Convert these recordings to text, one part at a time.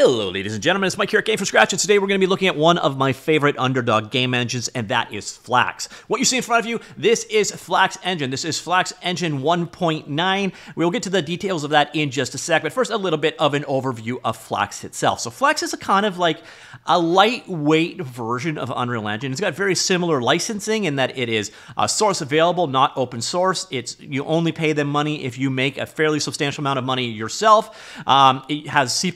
Hello, ladies and gentlemen. It's Mike here at Game from Scratch, and today we're going to be looking at one of my favorite underdog game engines, and that is Flax. What you see in front of you, this is Flax Engine. This is Flax Engine 1.9. We'll get to the details of that in just a sec, but first, a little bit of an overview of Flax itself. So, Flax is a kind of like a lightweight version of Unreal Engine. It's got very similar licensing in that it is uh, source available, not open source. It's you only pay them money if you make a fairly substantial amount of money yourself. Um, it has C++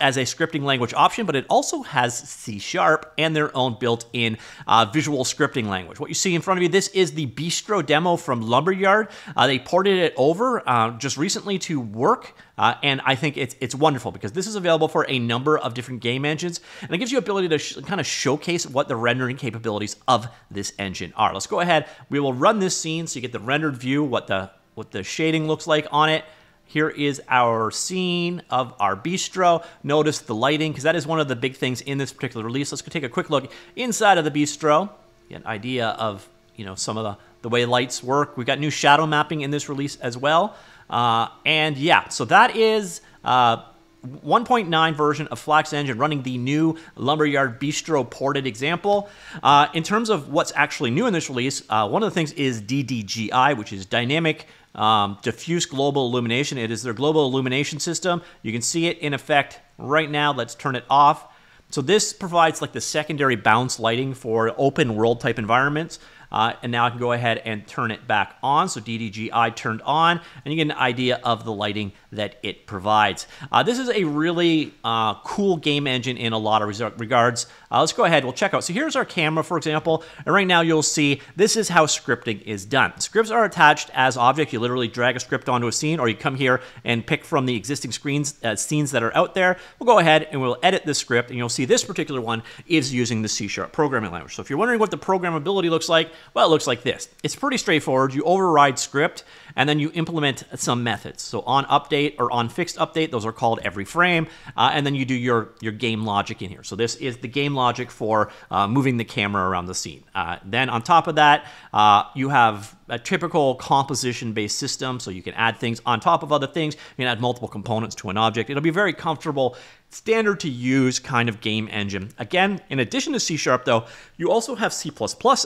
as a scripting language option, but it also has C Sharp and their own built-in uh, visual scripting language. What you see in front of you, this is the Bistro demo from Lumberyard. Uh, they ported it over uh, just recently to work. Uh, and I think it's it's wonderful because this is available for a number of different game engines, and it gives you ability to kind of showcase what the rendering capabilities of this engine are. Let's go ahead. We will run this scene so you get the rendered view, what the what the shading looks like on it. Here is our scene of our bistro. Notice the lighting, because that is one of the big things in this particular release. Let's go take a quick look inside of the bistro. Get an idea of you know some of the, the way lights work. We've got new shadow mapping in this release as well. Uh, and yeah, so that is uh, 1.9 version of Flax Engine running the new Lumberyard Bistro ported example. Uh, in terms of what's actually new in this release, uh, one of the things is DDGI, which is Dynamic um, diffuse global illumination. It is their global illumination system. You can see it in effect right now. Let's turn it off. So this provides like the secondary bounce lighting for open world type environments. Uh, and now I can go ahead and turn it back on. So DDGI turned on, and you get an idea of the lighting that it provides. Uh, this is a really uh, cool game engine in a lot of regards. Uh, let's go ahead, we'll check out. So here's our camera, for example, and right now you'll see this is how scripting is done. Scripts are attached as objects. You literally drag a script onto a scene, or you come here and pick from the existing screens uh, scenes that are out there. We'll go ahead and we'll edit the script, and you'll see this particular one is using the C-sharp programming language. So if you're wondering what the programmability looks like, well, it looks like this. It's pretty straightforward. You override script and then you implement some methods. So on update or on fixed update, those are called every frame, uh, and then you do your, your game logic in here. So this is the game logic for uh, moving the camera around the scene. Uh, then on top of that, uh, you have a typical composition-based system, so you can add things on top of other things. You can add multiple components to an object. It'll be very comfortable, standard to use kind of game engine. Again, in addition to C Sharp though, you also have C++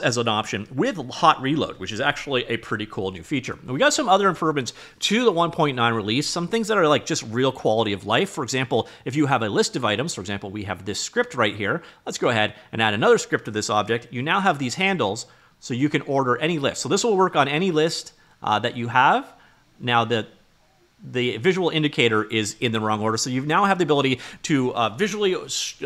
as an option with hot reload, which is actually a pretty cool new feature. we got some other improvements to the 1.9 release, some things that are like just real quality of life. For example, if you have a list of items, for example, we have this script right here. Let's go ahead and add another script to this object. You now have these handles so you can order any list. So this will work on any list uh, that you have. Now the the visual indicator is in the wrong order. So you now have the ability to uh, visually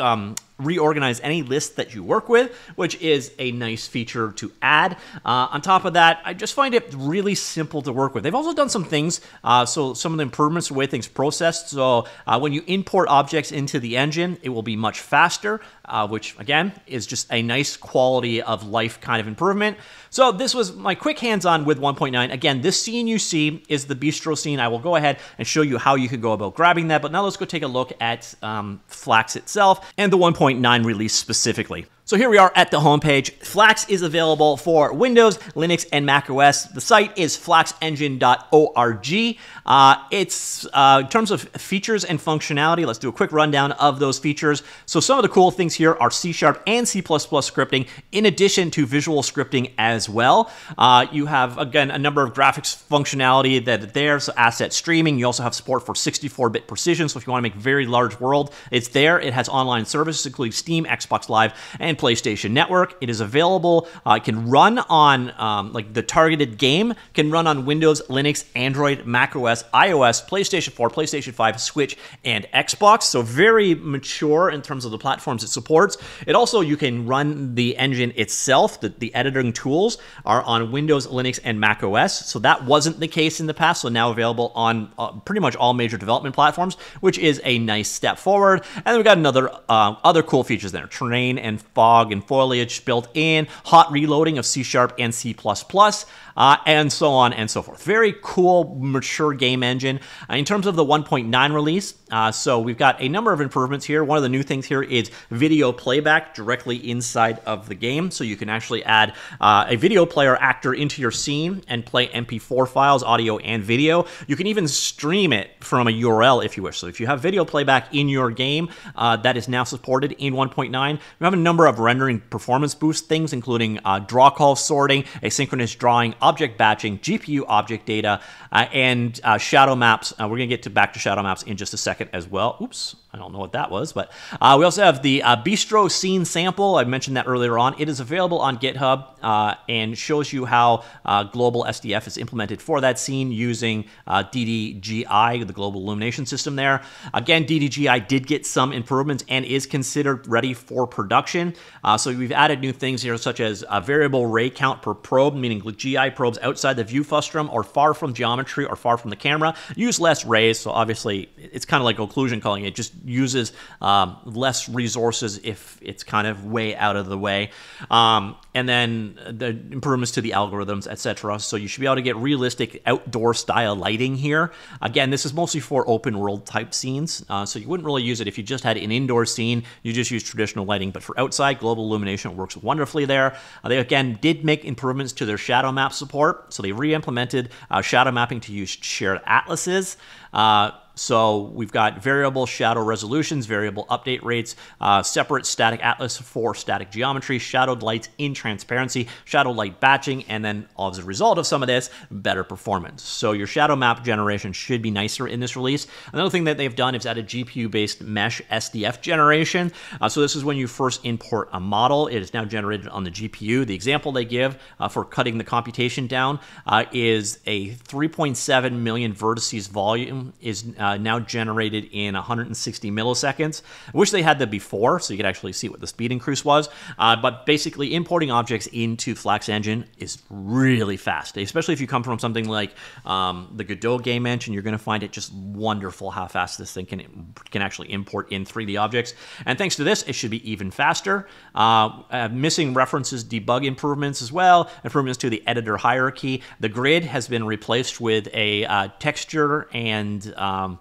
um, reorganize any list that you work with, which is a nice feature to add. Uh, on top of that, I just find it really simple to work with. They've also done some things, uh, so some of the improvements, the way things processed. So uh, when you import objects into the engine, it will be much faster, uh, which again is just a nice quality of life kind of improvement. So this was my quick hands-on with 1.9. Again, this scene you see is the bistro scene. I will go ahead and show you how you could go about grabbing that, but now let's go take a look at um, Flax itself and the 1.9 1.9 release specifically. So here we are at the homepage. Flax is available for Windows, Linux, and Mac OS. The site is flaxengine.org. Uh, it's uh, in terms of features and functionality. Let's do a quick rundown of those features. So some of the cool things here are C Sharp and C++ scripting, in addition to visual scripting as well. Uh, you have again a number of graphics functionality that there. So asset streaming. You also have support for 64-bit precision. So if you want to make very large world, it's there. It has online services including Steam, Xbox Live, and PlayStation Network. It is available. Uh, it can run on um, like the targeted game can run on Windows, Linux, Android, Mac OS, iOS, PlayStation 4, PlayStation 5, Switch, and Xbox. So very mature in terms of the platforms it supports. It also you can run the engine itself. The, the editing tools are on Windows, Linux, and Mac OS. So that wasn't the case in the past. So now available on uh, pretty much all major development platforms, which is a nice step forward. And then we got another uh, other cool features there: terrain and fog and foliage built in, hot reloading of C Sharp and C++, uh, and so on and so forth. Very cool, mature game engine. Uh, in terms of the 1.9 release, uh, so we've got a number of improvements here. One of the new things here is video playback directly inside of the game. So you can actually add uh, a video player actor into your scene and play MP4 files, audio and video. You can even stream it from a URL if you wish. So if you have video playback in your game, uh, that is now supported in 1.9. We have a number of rendering performance boost things, including uh, draw call sorting, asynchronous drawing, object batching, GPU object data, uh, and uh, shadow maps. Uh, we're going to get to back to shadow maps in just a second as well. Oops, I don't know what that was, but uh, we also have the uh, Bistro scene sample. I mentioned that earlier on. It is available on GitHub uh, and shows you how global SDF is implemented for that scene using DDGI, the global illumination system there. Again, DDGI did get some improvements and is considered ready for production. so we've added new things here, such as a variable ray count per probe, meaning GI probes outside the view frustum or far from geometry or far from the camera use less rays. So obviously, it's kind of like occlusion culling It just uses um, less resources if it's kind of way out of the way. Um, and then the improvements to the algorithms, etc. So you should be able to get realistic outdoor style lighting here. Again, this is mostly for open world type scenes, uh, so you wouldn't really use it if you just had an indoor scene. You just use traditional lighting. But for outside, global illumination works wonderfully there. Uh, they again did make improvements to their shadow map support, so they re-implemented uh, shadow mapping to use shared atlases. Uh, so we've got variable shadow resolutions, variable update rates, uh, separate static atlas for static geometry, shadowed lights in transparency, shadow light batching, and then as a result of some of this, better performance. So your shadow map generation should be nicer in this release. Another thing that they've done is added GPU-based mesh SDF generation. Uh, so this is when you first import a model. It is now generated on the GPU. The example they give uh, for cutting the computation down uh, is a 3.7 million vertices volume is uh, now generated in 160 milliseconds. I wish they had that before so you could actually see what the speed increase was. Uh, but basically, importing objects into Flax Engine is really fast, especially if you come from something like um, the Godot game engine. You're going to find it just wonderful how fast this thing can, can actually import in 3D objects. And thanks to this, it should be even faster. Uh, uh, missing references debug improvements as well, improvements to the editor hierarchy. The grid has been replaced with a uh, texture and um,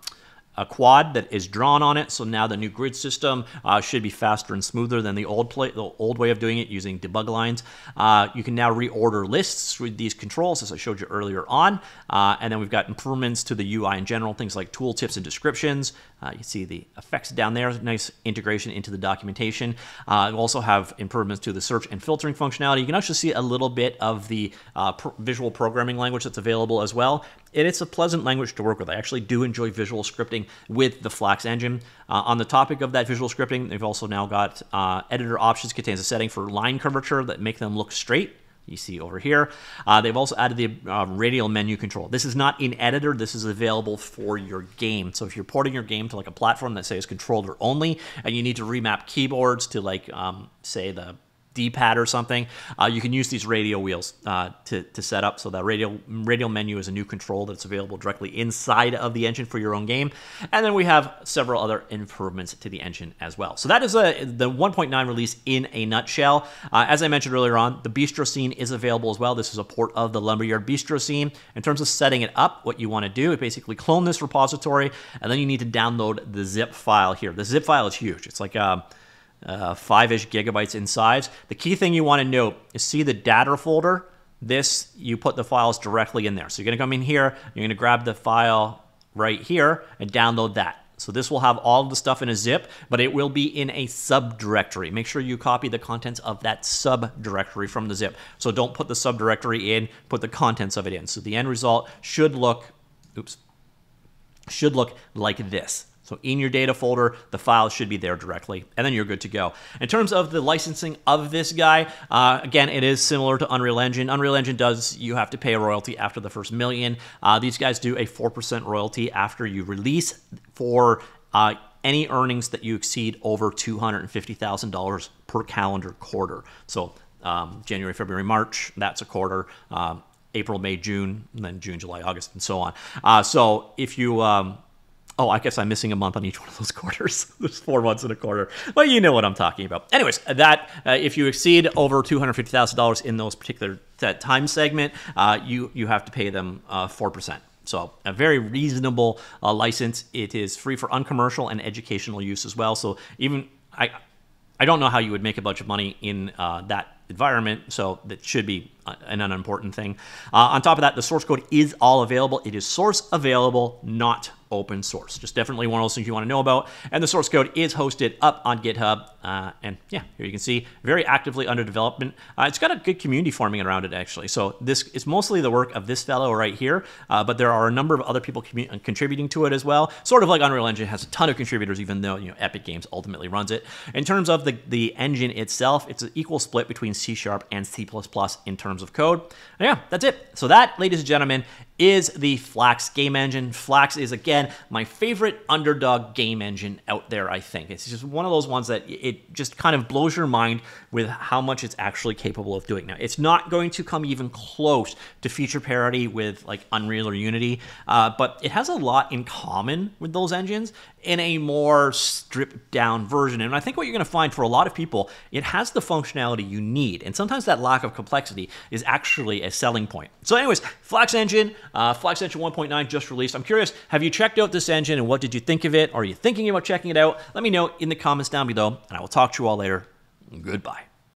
a quad that is drawn on it. So now the new grid system uh, should be faster and smoother than the old play, the old way of doing it using debug lines. Uh, you can now reorder lists with these controls, as I showed you earlier on. Uh, and then we've got improvements to the UI in general, things like tooltips and descriptions. Uh, you see the effects down there, nice integration into the documentation. Uh, we also have improvements to the search and filtering functionality. You can actually see a little bit of the uh, visual programming language that's available as well and it's a pleasant language to work with. I actually do enjoy visual scripting with the Flax engine. Uh, on the topic of that visual scripting, they've also now got uh, editor options contains a setting for line curvature that make them look straight. You see over here. Uh, they've also added the uh, radial menu control. This is not in editor. This is available for your game. So if you're porting your game to like a platform that says controller only, and you need to remap keyboards to like um, say the D-pad or something, uh, you can use these radial wheels uh, to, to set up. So that radial radial menu is a new control that's available directly inside of the engine for your own game. And then we have several other improvements to the engine as well. So that is a, the 1.9 release in a nutshell. Uh, as I mentioned earlier on, the Bistro scene is available as well. This is a port of the Lumberyard Bistro scene. In terms of setting it up, what you want to do is basically clone this repository, and then you need to download the zip file here. The zip file is huge. It's like um, uh, five-ish gigabytes in size. The key thing you want to note is see the data folder. This, you put the files directly in there. So you're going to come in here, you're going to grab the file right here and download that. So this will have all the stuff in a zip, but it will be in a subdirectory. Make sure you copy the contents of that subdirectory from the zip. So don't put the subdirectory in, put the contents of it in. So the end result should look, oops, should look like this. So in your data folder, the file should be there directly, and then you're good to go. In terms of the licensing of this guy, uh, again, it is similar to Unreal Engine. Unreal Engine does, you have to pay a royalty after the first million. Uh, these guys do a 4% royalty after you release for uh, any earnings that you exceed over $250,000 per calendar quarter. So um, January, February, March, that's a quarter. Um, April, May, June, and then June, July, August, and so on. Uh, so if you um, Oh, I guess I'm missing a month on each one of those quarters. There's four months in a quarter. But you know what I'm talking about. Anyways, that uh, if you exceed over $250,000 in those particular that time segment, uh, you you have to pay them uh, four percent. So a very reasonable uh, license. It is free for uncommercial and educational use as well. So even I, I don't know how you would make a bunch of money in uh, that environment. So that should be an unimportant thing. On top of that, the source code is all available. It is source available, not open source. Just definitely one of those things you want to know about. And the source code is hosted up on GitHub. Uh, and yeah, here you can see very actively under development. Uh, it's got a good community forming around it actually. So this is mostly the work of this fellow right here, uh, but there are a number of other people contributing to it as well. Sort of like Unreal Engine has a ton of contributors, even though you know Epic Games ultimately runs it. In terms of the the engine itself, it's an equal split between C Sharp and C++ in terms of code. And yeah, that's it. So that, ladies and gentlemen, is the Flax game engine. Flax is, again, my favorite underdog game engine out there, I think. It's just one of those ones that it just kind of blows your mind with how much it's actually capable of doing. Now, it's not going to come even close to feature parity with like Unreal or Unity, uh, but it has a lot in common with those engines in a more stripped down version. And I think what you're going to find for a lot of people, it has the functionality you need. And sometimes that lack of complexity is actually a selling point. So anyways, Flax Engine, uh, Flax Engine 1.9 just released. I'm curious, have you checked out this engine and what did you think of it? Are you thinking about checking it out? Let me know in the comments down below and I will talk to you all later. Goodbye.